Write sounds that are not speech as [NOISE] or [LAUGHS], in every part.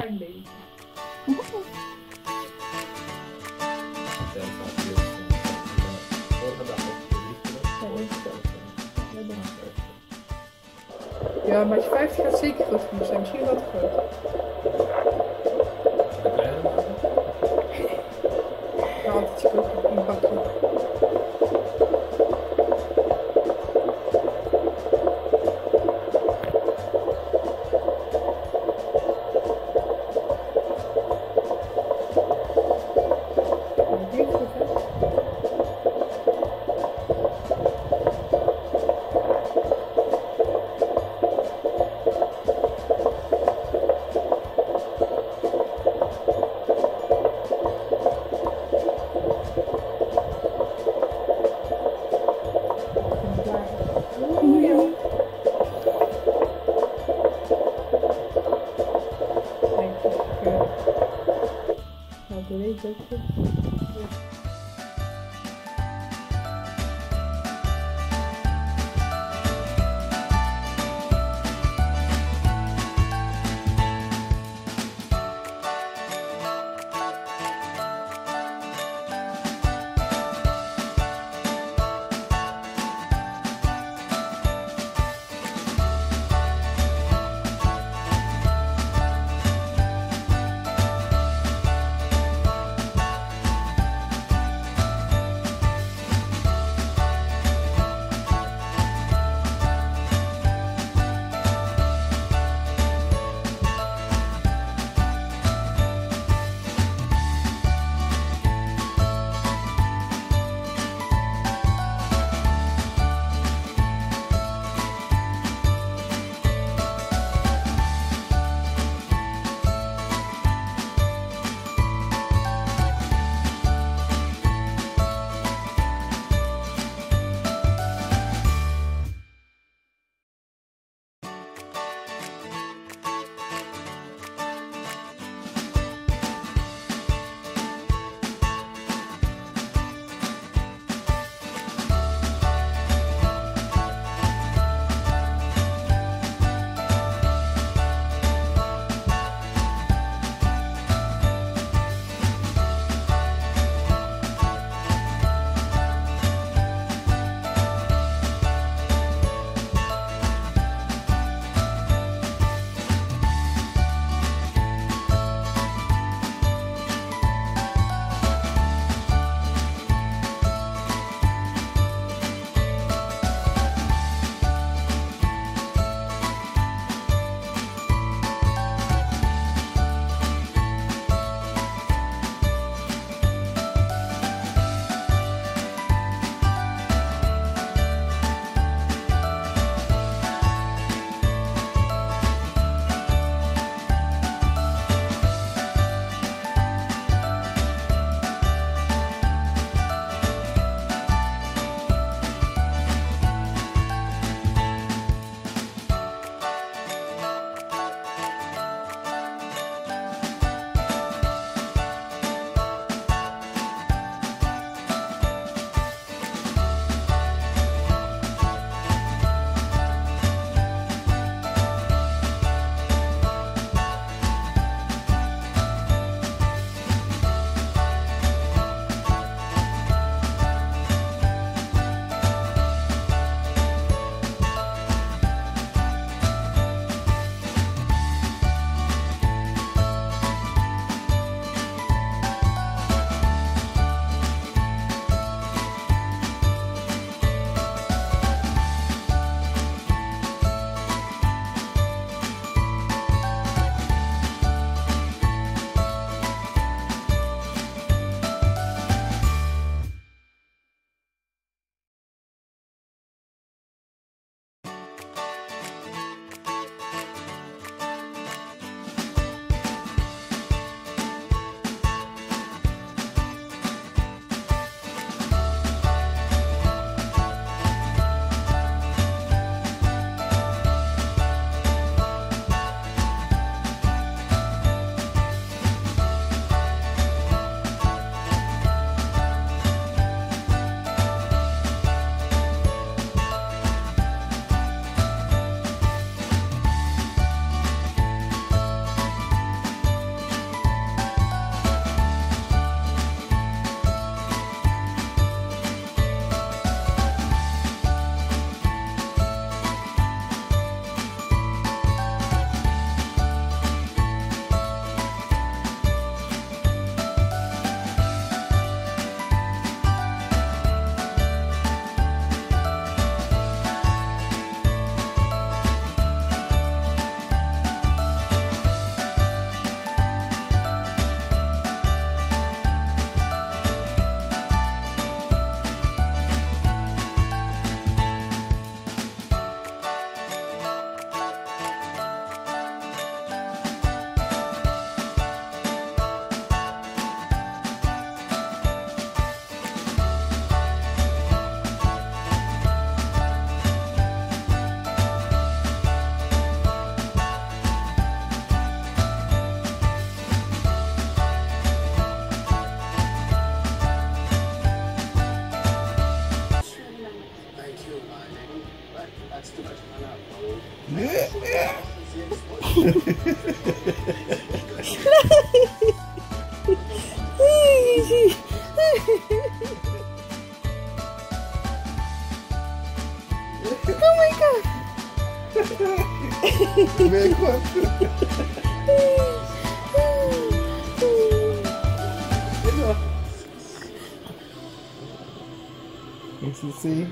op de Ja, maar je 50 gaat zeker groot genoeg zijn. Misschien wat groot. Thank you. Melhor. Isso sim.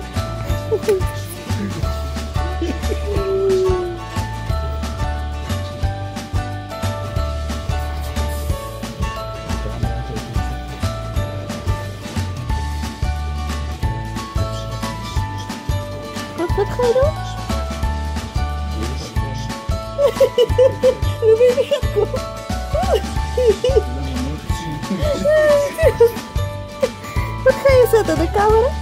[LAUGHS] Wat, wat ga je doen? Hoe ben je gaan komen? Wat ga je zetten, de camera?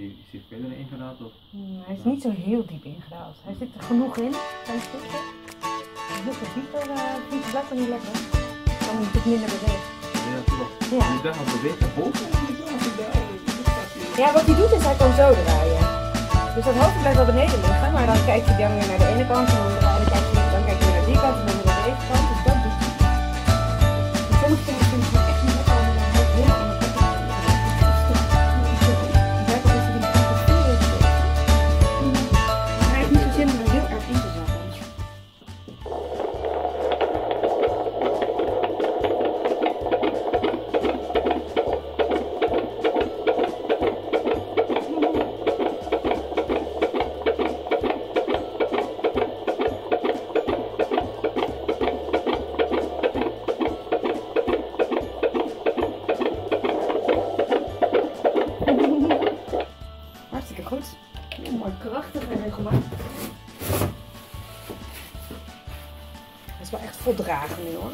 Hij, is hij verder ingedaald of? Hmm, hij is niet zo heel diep ingedaald. Hij zit er genoeg in, klein stukje. Heel veel dieper uh, vindt hij blijkbaar niet lekker. Dan moet het minder bewegen. Ja, klopt. Ja. Ik dacht al beweegt naar boven. ja, wat hij doet is hij kan zo draaien. Dus dat hoofd blijft wel beneden liggen, maar dan kijkt hij dan weer naar de ene kant en dan, dan, kijkt hij, dan kijkt hij weer naar die kant en dan Dat is wel echt voldragen nu hoor.